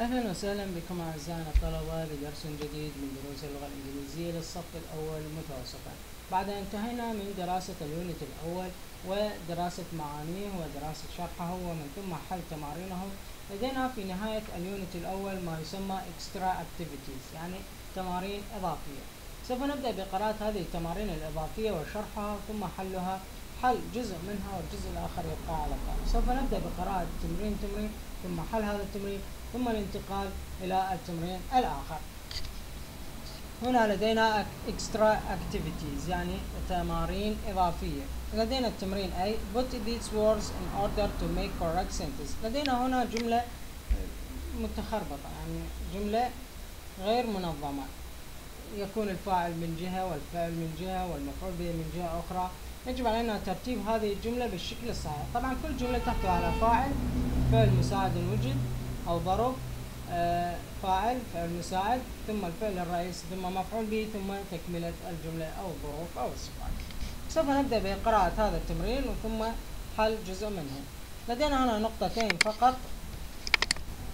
أهلا وسهلا بكم أعزائنا الطلبة بدرس جديد من دروس اللغة الإنجليزية للصف الأول متوسط. بعد أن انتهينا من دراسة ال unit الأول ودراسة معانيه ودراسة شرحه ومن ثم حل تمارينه لدينا في نهاية ال unit الأول ما يسمى extra activities يعني تمارين إضافية. سوف نبدأ بقراءة هذه التمارين الإضافية وشرحها ثم حلها. حل جزء منها والجزء الآخر يبقى على الطالب سوف نبدأ بقراءة تمرين تمرين ثم حل هذا التمرين. ثم الانتقال إلى التمرين الآخر. هنا لدينا extra activities يعني تمارين إضافية. لدينا التمرين A put these words in order to make correct sentence لدينا هنا جملة متخربطة يعني جملة غير منظمة. يكون الفاعل من جهة والفعل من جهة والمفعول به من جهة أخرى. يجب علينا ترتيب هذه الجملة بالشكل الصحيح. طبعا كل جملة تحتوي على فاعل فعل مساعد وجد. أو ظرف آه فاعل فعل مساعد ثم الفعل الرئيسي ثم مفعول به ثم تكملة الجملة أو الظروف أو الصفات سوف نبدأ بقراءة هذا التمرين وثم حل جزء منه. لدينا هنا نقطتين فقط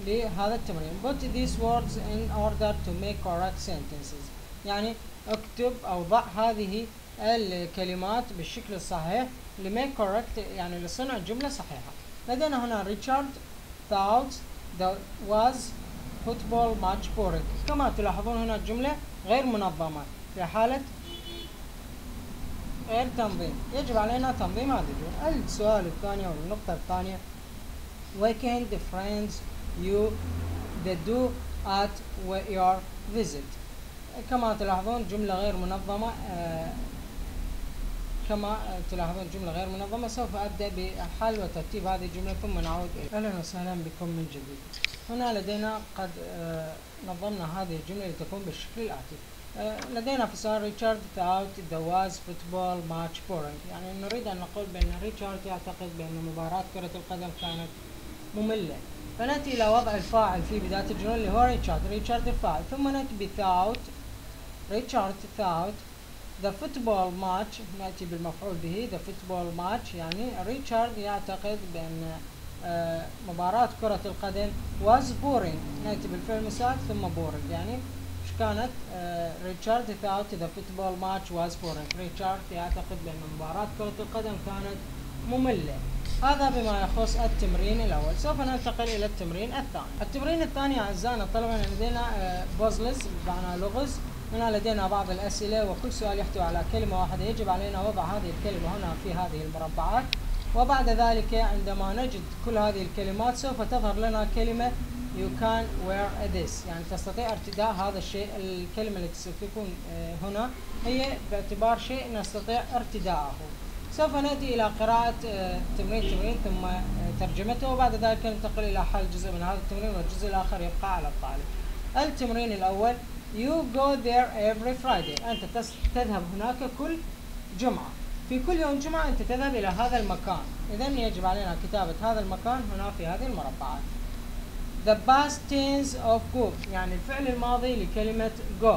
لهذا التمرين. Put these words in order to make correct sentences. يعني اكتب أو ضع هذه الكلمات بالشكل الصحيح لميك correct يعني لصنع جملة صحيحة. لدينا هنا ريتشارد thought was football match boring كما تلاحظون هنا الجملة غير منظمة. في حالة غير تنظيم. يجب علينا تنظيم هذه الجملة. السؤال الثاني أو النقطة الثانية. Weekend friends you the do at your visit? كما تلاحظون جملة غير منظمة. آه كما تلاحظون جملة غير منظمة سوف أبدأ بحل وترتيب هذه الجملة ثم نعود إلى أهلا وسهلا بكم من جديد. هنا لدينا قد آه نظمنا هذه الجملة لتكون بالشكل الآتي آه لدينا في سؤال Richard thought the was football match boring يعني نريد أن نقول بأن ريتشارد يعتقد بأن مباراة كرة القدم كانت مملة. فنأتي إلى وضع الفاعل في بداية الجملة اللي هو ريتشارد. ريتشارد الفاعل ثم نأتي بثاوت. Richard thought. the football match نأتي بالمفعول به the football match يعني ريتشارد يعتقد بأن آه مباراة كرة القدم was boring. نأتي بالفعل المساعد ثم boring. يعني إيش كانت؟ آه Richard thought the football match was boring. ريتشارد يعتقد بأن مباراة كرة القدم كانت مملة. هذا بما يخص التمرين الأول. سوف ننتقل إلى التمرين الثاني. التمرين الثاني أعزائنا الطلبة لدينا آه puzzles بمعنى لغز هنا لدينا بعض الأسئلة وكل سؤال يحتوي على كلمة واحدة. يجب علينا وضع هذه الكلمة هنا في هذه المربعات. وبعد ذلك عندما نجد كل هذه الكلمات سوف تظهر لنا كلمة you can wear this. يعني تستطيع ارتداء هذا الشيء الكلمة التي ستكون هنا. هي باعتبار شيء نستطيع ارتداءه. سوف نأتي إلى قراءة تمرين تمرين ثم ترجمته. وبعد ذلك ننتقل إلى حل جزء من هذا التمرين والجزء الآخر يبقى على الطالب. التمرين الأول You go there every Friday. أنت تذهب هناك كل جمعة. في كل يوم جمعة أنت تذهب إلى هذا المكان. إذا يجب علينا كتابة هذا المكان هنا في هذه المربعات. The past tense of go يعني الفعل الماضي لكلمة go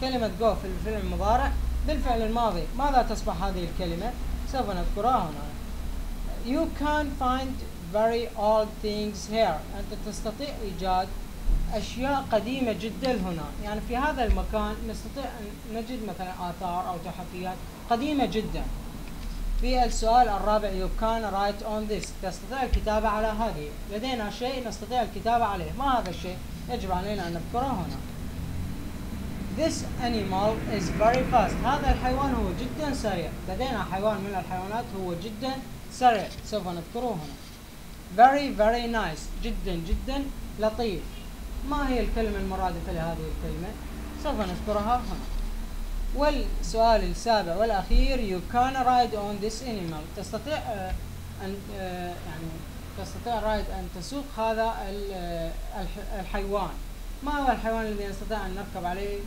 كلمة go في الفعل المضارع. بالفعل الماضي ماذا تصبح هذه الكلمة؟ سوف نذكرها هنا. You can find very old things here. أنت تستطيع إيجاد أشياء قديمة جدا هنا. يعني في هذا المكان نستطيع أن نجد مثلا آثار أو تحفيات قديمة جدا. في السؤال الرابع you can write on this. تستطيع الكتابة على هذه. لدينا شيء نستطيع الكتابة عليه. ما هذا الشيء؟ يجب علينا أن نذكره هنا. This animal is very fast. هذا الحيوان هو جدا سريع. لدينا حيوان من الحيوانات هو جدا سريع. سوف نذكره هنا. Very very nice. جدا جدا لطيف. ما هي الكلمة المرادفة لهذه الكلمة؟ سوف نذكرها هنا. والسؤال السابع والأخير you can ride on this animal. تستطيع أن يعني تستطيع رايد أن تسوق هذا الحيوان. ما هو الحيوان الذي نستطيع أن نركب عليه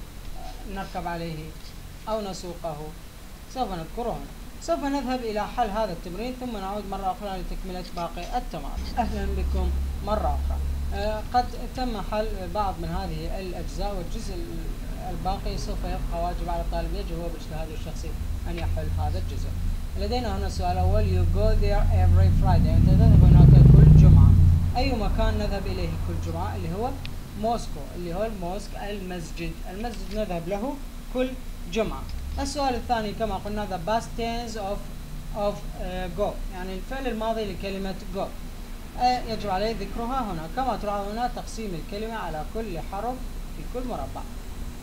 نركب عليه أو نسوقه؟ سوف نذكره هنا. سوف نذهب إلى حل هذا التمرين ثم نعود مرة أخرى لتكملة باقي التمارين. أهلا بكم مرة أخرى. آه قد تم حل بعض من هذه الأجزاء والجزء الباقي سوف يبقى واجب على الطالب يجب هو باجتهاده الشخصي أن يحل هذا الجزء. لدينا هنا السؤال الأول you go there every Friday. أنت تذهب هناك كل جمعة. أي مكان نذهب إليه كل جمعة؟ اللي هو موسكو. اللي هو الموسك المسجد. المسجد نذهب له كل جمعة. السؤال الثاني كما قلنا tense of of uh, go. يعني الفعل الماضي لكلمة uh, يجب عليه ذكرها هنا. كما ترى هنا تقسيم الكلمة على كل حرف في كل مربع.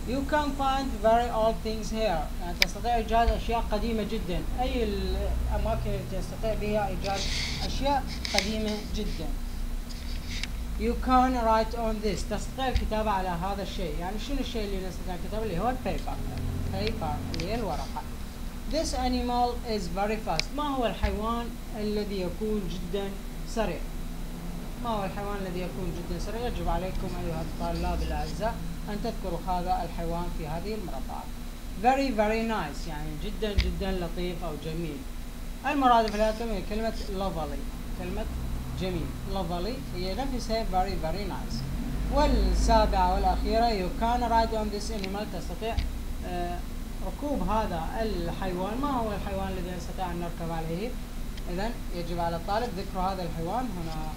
You can find very old things here. يعني تستطيع إيجاد أشياء قديمة جدا. أي الأماكن التي تستطيع بها إيجاد أشياء قديمة جدا. You can write on this. تستطيع الكتابة على هذا الشيء. يعني شنو الشيء اللي نستطيع الكتابة اللي هو البيبر paper اللي هي الورقة. This animal is very fast. ما هو الحيوان الذي يكون جدا سريع؟ ما هو الحيوان الذي يكون جدا سريع؟ يجب عليكم أيها الطلاب الأعزاء أن تذكروا هذا الحيوان في هذه المربعات. Very very nice يعني جدا جدا لطيف أو جميل. المرادف لها هي كلمة lovely كلمة جميل. Lovely هي نفسها very very nice. والسابعة والأخيرة you can ride on this animal تستطيع آه ركوب هذا الحيوان. ما هو الحيوان الذي نستطيع أن نركب عليه؟ إذا يجب على الطالب ذكر هذا الحيوان هنا.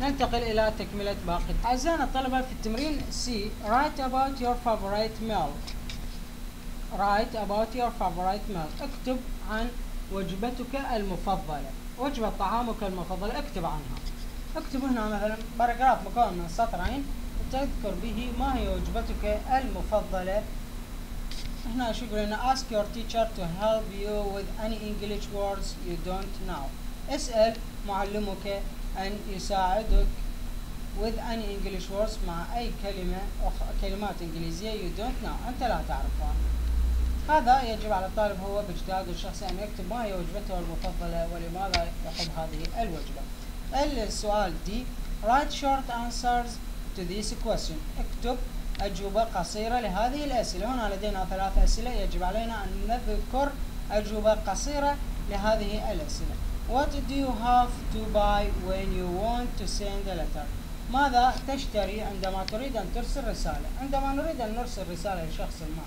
ننتقل إلى تكملة باقي أعزائنا الطلبة في التمرين C write about your favorite meal. Write about your favorite meal. اكتب عن وجبتك المفضلة. وجبة طعامك المفضلة. اكتب عنها. اكتب هنا مثلا باراجراف مكون من سطرين. تذكر به ما هي وجبتك المفضلة. هنا شو يقول؟ لنا ask your teacher to help you with any English words you don't know. اسأل معلمك أن يساعدك with any English words مع أي كلمة أو كلمات إنجليزية you don't know. أنت لا تعرفها. هذا يجب على الطالب هو باجتهاده الشخصي أن يكتب ما هي وجبته المفضلة ولماذا يحب هذه الوجبة. السؤال دي write short answers to this question. اكتب أجوبة قصيرة لهذه الأسئلة. هنا لدينا ثلاث أسئلة. يجب علينا أن نذكر أجوبة قصيرة لهذه الأسئلة. What do you have to buy when you want to send a letter? ماذا تشتري عندما تريد أن ترسل رسالة؟ عندما نريد أن نرسل رسالة لشخص ما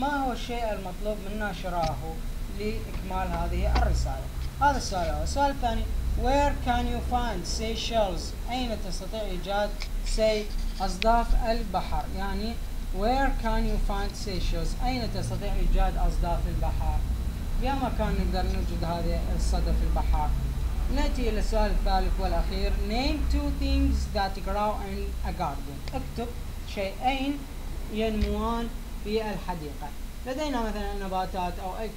ما هو الشيء المطلوب منا شراءه لإكمال هذه الرسالة؟ هذا السؤال الأول السؤال الثاني Where can you find Seychelles أين تستطيع إيجاد سي أصداف البحر؟ يعني Where can you find Seychelles أين تستطيع إيجاد أصداف البحر؟ بأي مكان نقدر نوجد هذه الصدف البحر نأتي إلى السؤال الثالث والأخير. Name two things that grow in a garden. اكتب شيئين ينموان في الحديقة. لدينا مثلا نباتات أو أي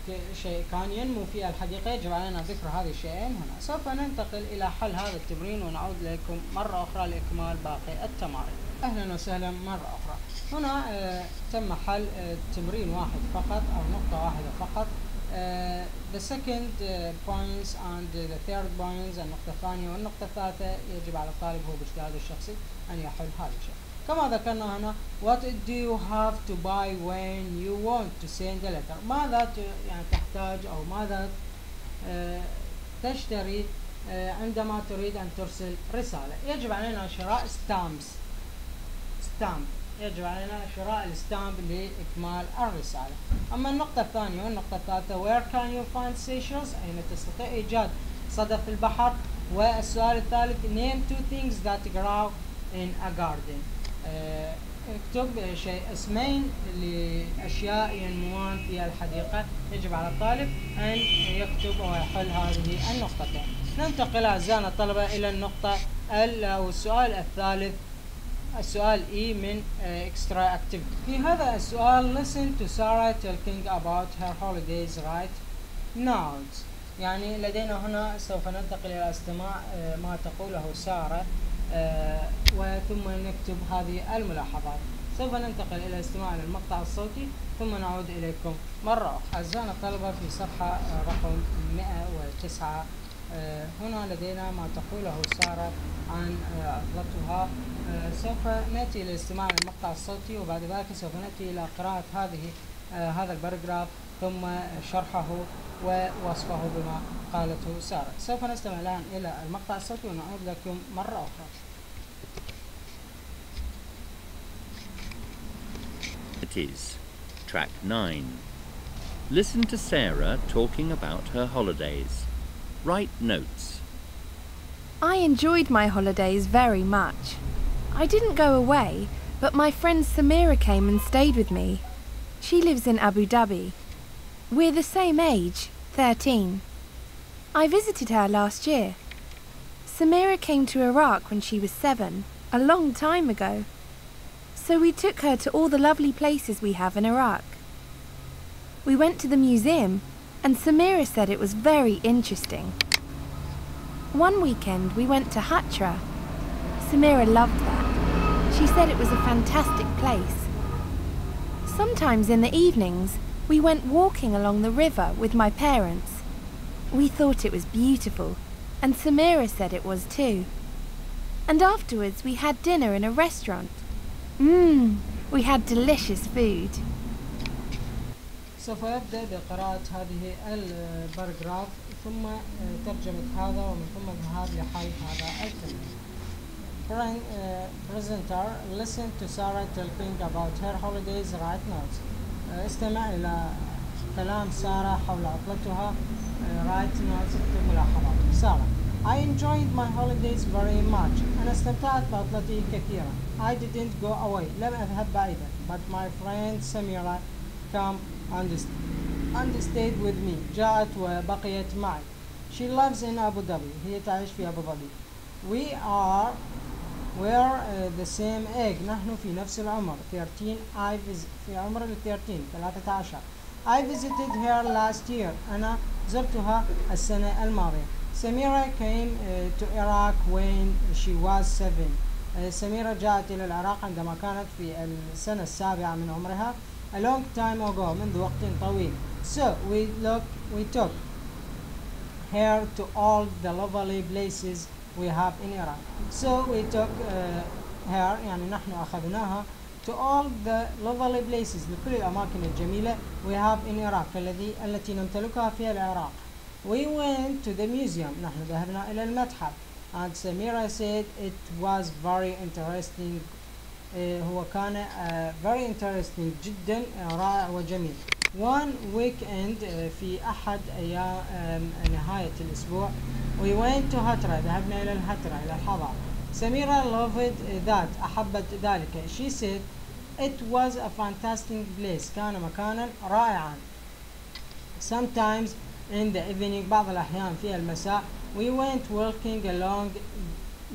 شيء كان ينمو في الحديقة يجب علينا ذكر هذه الشيئين هنا. سوف ننتقل إلى حل هذا التمرين ونعود إليكم مرة أخرى لإكمال باقي التمارين. أهلا وسهلا مرة أخرى. هنا آه تم حل آه تمرين واحد فقط أو نقطة واحدة فقط. Uh, the second uh, points and uh, the third points النقطة الثانية والنقطة الثالثة يجب على الطالب هو باجتهاده الشخصي أن يحل هذا الشيء. كما ذكرنا هنا what do you have to buy when you want to send a letter ماذا يعني تحتاج أو ماذا تشتري عندما تريد أن ترسل رسالة؟ يجب علينا شراء stamps. Stamp. يجب علينا شراء الستامب لإكمال الرسالة. أما النقطة الثانية والنقطة الثالثة where can you find seashells أين تستطيع إيجاد صدف البحر؟ والسؤال الثالث name two things that grow in a garden. آه اكتب شيء اسمين لأشياء ينموان في الحديقة. يجب على الطالب أن يكتب ويحل هذه النقطتين. ننتقل أعزائنا الطلبة إلى النقطة أو السؤال الثالث. السؤال E من extra activity في هذا السؤال listen to Sarah talking about her holidays right? Now يعني لدينا هنا سوف ننتقل إلى استماع ما تقوله سارة وثم نكتب هذه الملاحظات. سوف ننتقل إلى استماع المقطع الصوتي ثم نعود إليكم مرة أخرى. أعزائنا الطلبة في صفحة رقم 109 هنا لدينا ما تقوله سارة عن عطلتها سوف نأتي للاستماع للمقطع الصوتي وبعد ذلك سوف نأتي إلى قراءة هذه هذا الباراجراف ثم شرحه ووصفه بما قالته سارة سوف نستمع الآن إلى المقطع الصوتي ونعود لكم مرة أخرى It is track 9. Listen to Sarah talking about her holidays. Write notes. I enjoyed my holidays very much. I didn't go away, but my friend Samira came and stayed with me. She lives in Abu Dhabi. We're the same age, 13. I visited her last year. Samira came to Iraq when she was seven, a long time ago. So we took her to all the lovely places we have in Iraq. We went to the museum, and Samira said it was very interesting. One weekend we went to Hatra. Samira loved that. She said it was a fantastic place. Sometimes in the evenings, we went walking along the river with my parents. We thought it was beautiful, and Samira said it was too. And afterwards we had dinner in a restaurant. Mmm, we had delicious food. سوف يبدأ بقراءة هذه الباراجراف ثم ترجمة هذا ومن ثم الذهاب لحل هذا. Friend, uh, presenter, listen to Sarah talking about her holidays right now. Uh, استمع إلى كلام سارة حول عطلتها right now اكتب ملاحظات. سارة I enjoyed my holidays very much. أنا استمتعت بعطلتي كثيرا. I didn't go away. لم أذهب بعيدا. But my friend Samira come and, stayed with me. جاءت وبقيت معي. She lives in Abu Dhabi. هي تعيش في أبو ظبي. We are we're uh, the same age. نحن في نفس العمر. 13 I visit في عمر ال 13 13 I visited her last year. أنا زرتها السنة الماضية. Samira came uh, to Iraq when she was seven. Uh, سميرة جاءت إلى العراق عندما كانت في السنة السابعة من عمرها a long time ago منذ وقت طويل. So we look we took her to all the lovely places we have in Iraq. So we took uh, her يعني نحن أخذناها to all the lovely places لكل الأماكن الجميلة we have in Iraq الذي التي نمتلكها في العراق. We went to the museum نحن ذهبنا إلى المتحف and Samira said it was very interesting uh, هو كان uh, very interesting جدا uh, رائع وجميل one weekend uh, في أحد أيام um, نهاية الأسبوع we went to Hatra ذهبنا إلى الهترة إلى الحضارة Samira loved that أحبت ذلك she said it was a fantastic place كان مكانا رائعا sometimes in the evening بعض الأحيان في المساء we went walking along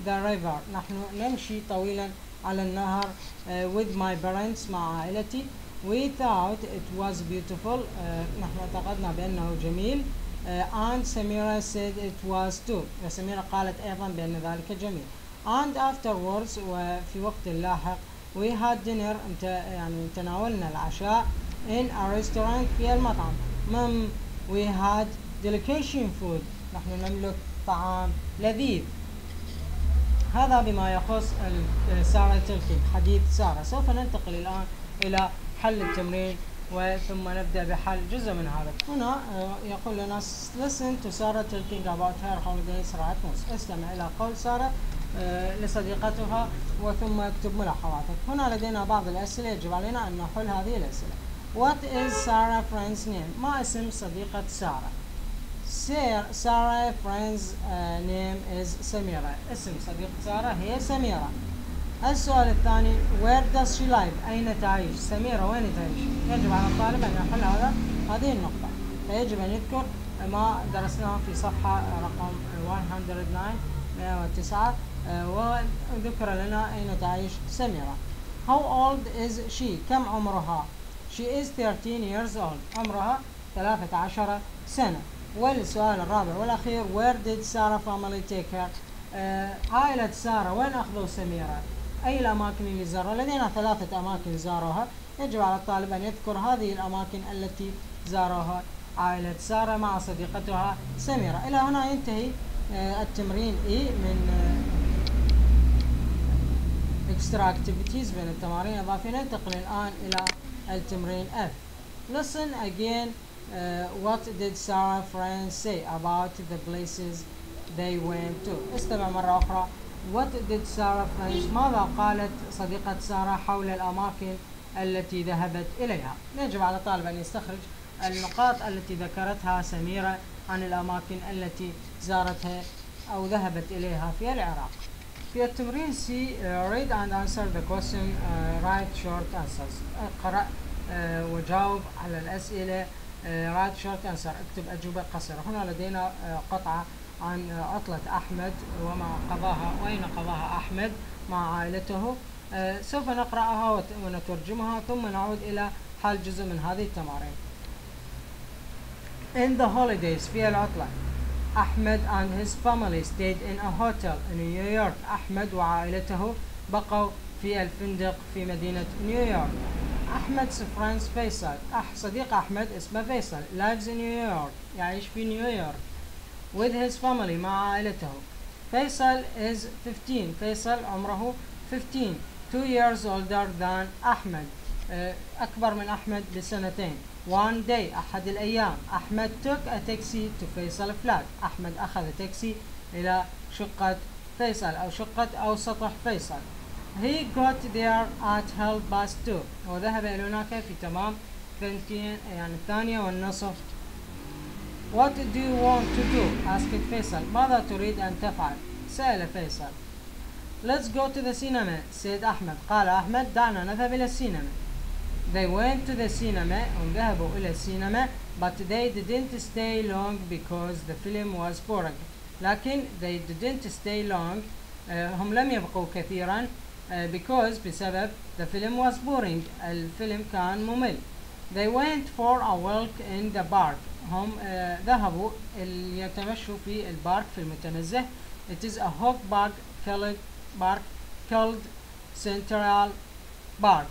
the river نحن نمشي طويلا على النهر uh, with my parents مع عائلتي we thought it was beautiful uh, نحن اعتقدنا بأنه جميل uh, and Samira said it was too وسميرة قالت أيضا بأن ذلك جميل and afterwards وفي وقت لاحق we had dinner انت يعني تناولنا العشاء in a restaurant في المطعم مم we had delectation food نحن نملك طعام لذيذ هذا بما يخص سارة تلكي حديث سارة سوف ننتقل الآن إلى حل التمرين وثم نبدأ بحل جزء من هذا. هنا يقول لنا listen to Sarah talking about her holidays right now استمع إلى قول سارة لصديقتها وثم اكتب ملاحظاتك. هنا لدينا بعض الأسئلة يجب علينا أن نحل هذه الأسئلة. What is Sarah friend's name؟ ما اسم صديقة سارة؟ Sarah friend's uh, name is اسم صديقة سارة هي سميرة السؤال الثاني where does she live? أين تعيش؟ سميرة وين تعيش؟ يجب على الطالب أن يحل هذا هذه النقطة. فيجب أن يذكر ما درسناه في صفحة رقم 109 109 وذكر لنا أين تعيش سميرة. How old is she? كم عمرها؟ She is 13 years old. عمرها 13 سنة. والسؤال الرابع والأخير Where did Sarah family take her آه عائلة سارة وين أخذوا سميرة؟ أي الأماكن اللي زاروها لدينا ثلاثة أماكن زاروها. يجب على الطالب أن يذكر هذه الأماكن التي زاروها. عائلة سارة مع صديقتها سميرة. إلى هنا ينتهي آه التمرين إي من extra activities من التمارين الإضافية. ننتقل الآن إلى التمرين F. Listen again uh, what did Sarah friends say about the places they went to? استمع مرة أخرى. What did Sarah friends ماذا قالت صديقة سارة حول الأماكن التي ذهبت إليها. يجب على الطالب أن يستخرج النقاط التي ذكرتها سميرة عن الأماكن التي زارتها أو ذهبت إليها في العراق. في التمرين سي uh, read and answer the question uh, write short answers. اقرأ uh, وجاوب على الأسئلة uh, write short answer اكتب أجوبة قصيرة. هنا لدينا uh, قطعة عن uh, عطلة أحمد وما قضاها وأين قضاها أحمد؟ مع عائلته. سوف نقرأها وت- ونترجمها ثم نعود إلى حل جزء من هذه التمارين. In the holidays في العطلة. أحمد and his family stayed in a hotel in New York. أحمد وعائلته بقوا في الفندق في مدينة نيويورك أحمد's friends فيصل. أح صديق أحمد اسمه فيصل. Lives in York. يعيش في نيويورك with his family. مع عائلته. فيصل is 15 فيصل عمره 15 two years older than أحمد. آه، أكبر من أحمد بسنتين. One day. أحد الأيام. أحمد took a taxi to فيصل flat. أحمد أخذ تاكسي إلى شقة فيصل أو شقة أو سطح فيصل. he got there at half past two وذهب إلى هناك في تمام ثنتين يعني الثانية والنصف What do you want to do? asked فيصل ماذا تريد أن تفعل؟ سأل فيصل Let's go to the cinema said أحمد قال أحمد دعنا نذهب إلى السينما They went to the cinema هم ذهبوا إلى السينما but they didn't stay long because the film was boring لكن they didn't stay long آه، هم لم يبقوا كثيرا آه، because بسبب the film was boring. الفيلم كان ممل They went for a walk in the park. هم آه، ذهبوا ال- يتمشوا في البارك في المتنزه. It is a hog park called park called Central Park.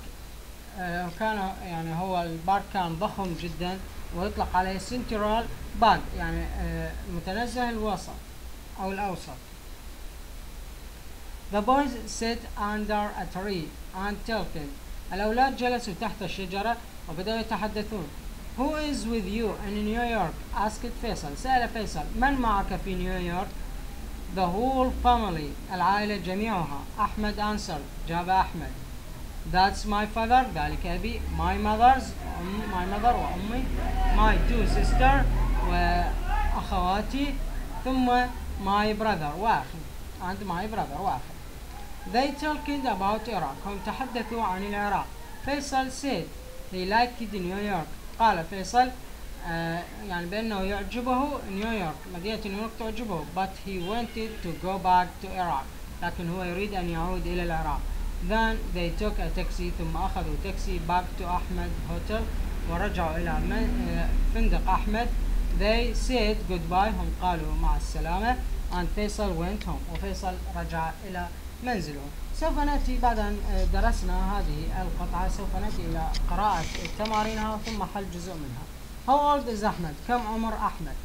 آه، كان يعني هو البارك كان ضخم جدا. ويطلق عليه سنترال بارك يعني المتنزه الوسط أو الأوسط. The boys sat under a tree and talked. الأولاد جلسوا تحت الشجرة وبدأوا يتحدثون. Who is with you in New York? asked فيصل. سأل فيصل من معك في نيويورك؟ The whole family العائلة جميعها. أحمد answered. جاب أحمد. That's my father ذلك أبي. My mother's my mother وأمي. My two sister وأخواتي. ثم my brother وأخي. And my brother وأخي. They talked about Iraq. هم تحدثوا عن العراق. فيصل said he liked York. قال فيصل آه يعني بأنه يعجبه نيويورك مدينة نيويورك تعجبه but he wanted to go back to Iraq لكن هو يريد أن يعود إلى العراق then they took a taxi ثم أخذوا تاكسي back to أحمد hotel ورجعوا إلى آه، فندق أحمد they said goodbye هم قالوا مع السلامة and فيصل went home وفيصل رجع إلى منزله سوف نأتي بعد أن آه، درسنا هذه القطعة سوف نأتي إلى قراءة تمارينها ثم حل جزء منها How old is أحمد؟ كم عمر أحمد؟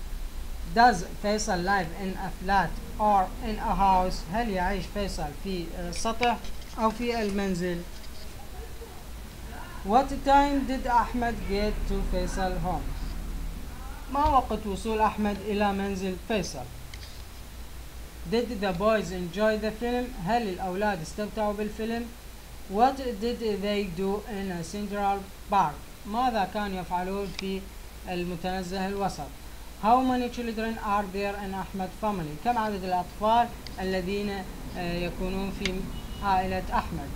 Does فيصل live in a flat or in a house؟ هل يعيش فيصل في آه، سطح أو في المنزل؟ What time did أحمد get to فيصل home؟ ما وقت وصول أحمد إلى منزل فيصل؟ Did the boys enjoy the film؟ هل الأولاد استمتعوا بالفيلم؟ What did they do in a Central Park؟ ماذا كانوا يفعلون في المتنزه الوسط؟ How many children are there in أحمد family؟ كم عدد الأطفال الذين آه، يكونون في عائلة أحمد؟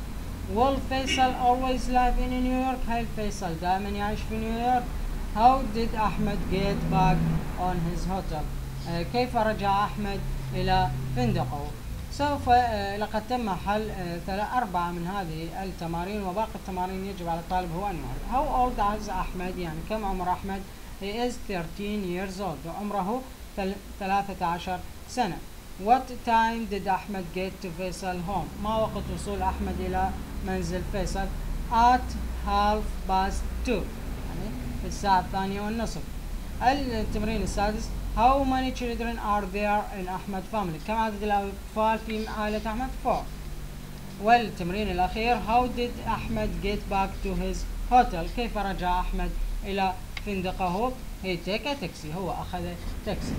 Will فيصل always live in New York؟ هل فيصل دائما يعيش في نيويورك؟ How did أحمد get back on his hotel؟ آه، كيف رجع أحمد إلى فندقه؟ سوف آه، لقد تم حل آه، أربعة من هذه التمارين وباقي التمارين يجب على الطالب هو أن يعرف. How old is أحمد؟ يعني كم عمر أحمد؟ He is 13 years old وعمره ثل- 13 سنة. What time did أحمد get to فيصل home؟ ما وقت وصول أحمد إلى منزل فيصل؟ At half past two يعني في الساعة الثانية والنصف. التمرين السادس How many children are there in أحمد family؟ كم عدد الأطفال في عائلة أحمد؟ Four. والتمرين الأخير How did أحمد get back to his hotel؟ كيف رجع أحمد إلى فندقه؟ He take a taxi هو أخذ تاكسي.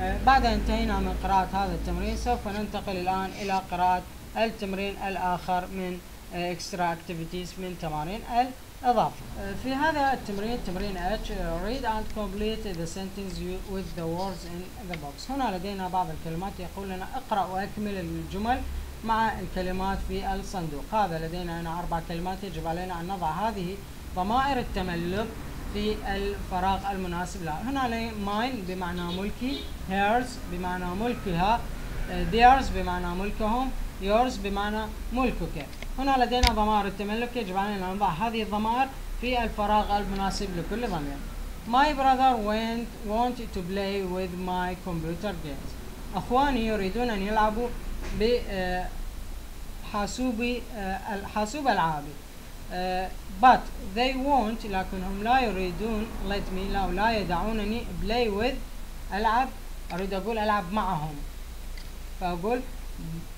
آه، بعد أن انتهينا من قراءة هذا التمرين سوف ننتقل الآن إلى قراءة التمرين الآخر من آه، extra activities من تمارين الإضافة. آه، في هذا التمرين تمرين آه، read and complete the sentence you- with the words in the box. هنا لدينا بعض الكلمات يقول لنا اقرأ وأكمل الجمل مع الكلمات في الصندوق هذا لدينا هنا أربع كلمات يجب علينا أن نضع هذه ضمائر التملك في الفراغ المناسب لها هنا لي ماين بمعنى ملكي هيرز بمعنى ملكها theirs بمعنى ملكهم yours بمعنى ملكك. هنا لدينا ضمائر. التملك يجب علينا أن نضع هذه الضمائر في الفراغ المناسب لكل ضمير. My brother went wanted to play with my computer games. أخواني يريدون أن يلعبوا بحاسوبي حاسوب ألعابي. but they won't لكنهم لا يريدون. Let me لا لا يدعونني play with ألعب. أريد أقول ألعب معهم. فأقول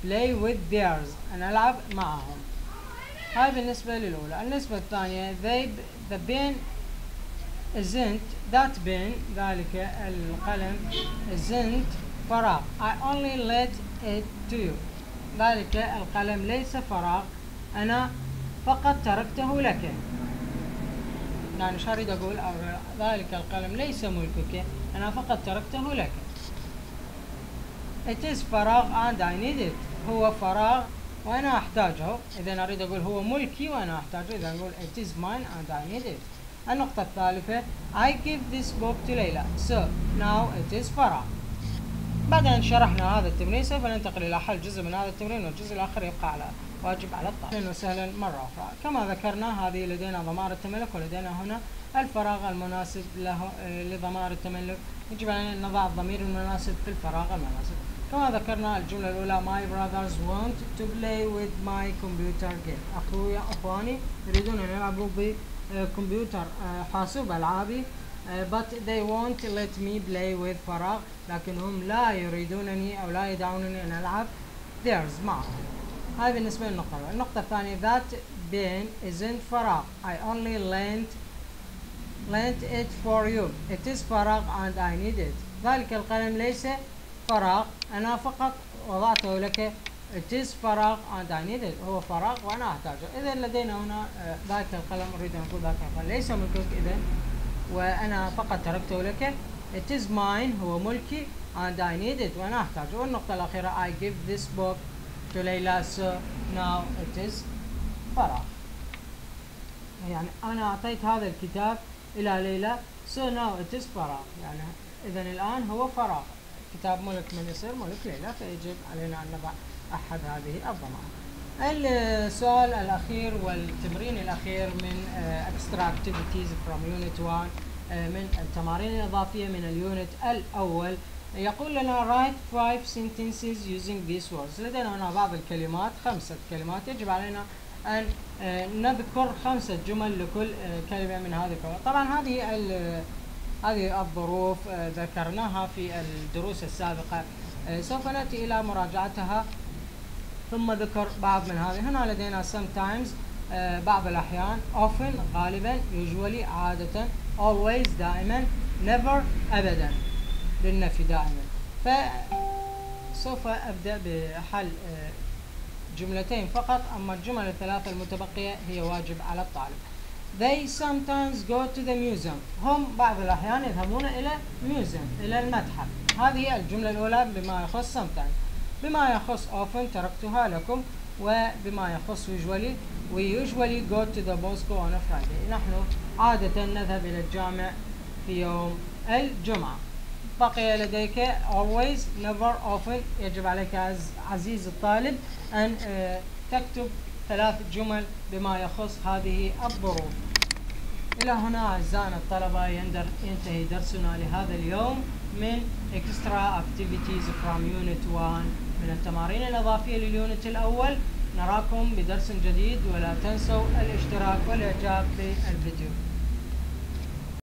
play with theirs أنا ألعب معهم هاي بالنسبة للأولى. النسبة الثانية they the pen isn't that pen ذلك القلم isn't فراغ. I only let it to you. ذلك القلم ليس فراغ. أنا فقط تركته لك. يعني شو أريد أقول؟ ذلك القلم ليس ملكك. أنا فقط تركته لك. It is فراغ and I need it. هو فراغ وأنا أحتاجه. إذا أريد أقول هو ملكي وأنا أحتاجه إذا أقول it is mine and I need it. النقطة الثالثة I give this book to ليلى so now it is فراغ بعد أن شرحنا هذا التمرين. سوف ننتقل إلى حل جزء من هذا التمرين والجزء الآخر يبقى على واجب على الطالب أهلا وسهلا مرة أخرى. كما ذكرنا هذه لدينا ضمائر التملك ولدينا هنا الفراغ المناسب له لضمائر التملك. يجب علينا أن نضع الضمير المناسب في الفراغ المناسب. كما ذكرنا الجملة الأولى my brothers want to play with my computer game. أخويا أخواني يريدون أن يلعبوا بكمبيوتر حاسوب ألعابي but they won't let me play with فراغ لكنهم لا يريدونني أو لا يدعونني أن ألعب theirs معهم. هاي بالنسبة للنقطة النقطة الثانية that pen isn't فراغ. I only lent lent it for you. It is فراغ and I need it. ذلك القلم ليس فراغ أنا فقط وضعته لك. it is فراغ and I need it هو فراغ وأنا أحتاجه. إذا لدينا هنا ذاك القلم أريد أن أقول ذاك القلم. ليس ملكك إذا وأنا فقط تركته لك. It is mine هو ملكي and I need it وأنا أحتاجه. والنقطة الأخيرة I give this book to ليلى so now it is فراغ. يعني أنا أعطيت هذا الكتاب إلى ليلى. So now it is فراغ. يعني إذا الآن هو فراغ. كتاب ملك من يصير ملك ليلى فيجب علينا أن نضع أحد هذه الضمائر. السؤال الأخير والتمرين الأخير من extra activities from unit 1 من التمارين الإضافية من اليونت الأول. يقول لنا write five sentences using these words. لدينا هنا بعض الكلمات خمسة كلمات. يجب علينا أن نذكر خمسة جمل لكل كلمة من هذه الكلمات. طبعا هذه هذه الظروف ذكرناها في الدروس السابقة. سوف نأتي إلى مراجعتها. ثم ذكر بعض من هذه. هنا لدينا sometimes بعض الأحيان often غالبا usually عادة always دائما never أبدا للنفي دائما. فسوف أبدأ بحل جملتين فقط. أما الجمل الثلاثة المتبقية هي واجب على الطالب. They sometimes go to the museum. هم بعض الأحيان يذهبون إلى museum إلى المتحف. هذه الجملة الأولى بما يخص sometimes. بما يخص often تركتها لكم وبما يخص usually we usually go to the Moscow on a Friday. نحن عادة نذهب إلى الجامع في يوم الجمعة. بقي لديك always never often يجب عليك عزيز الطالب أن تكتب ثلاث جمل بما يخص هذه الظروف. إلى هنا أعزائنا الطلبة ينتهي درسنا لهذا اليوم من Extra Activities from Unit 1 من التمارين الإضافية لليونت الأول نراكم بدرس جديد ولا تنسوا الاشتراك والإعجاب بالفيديو.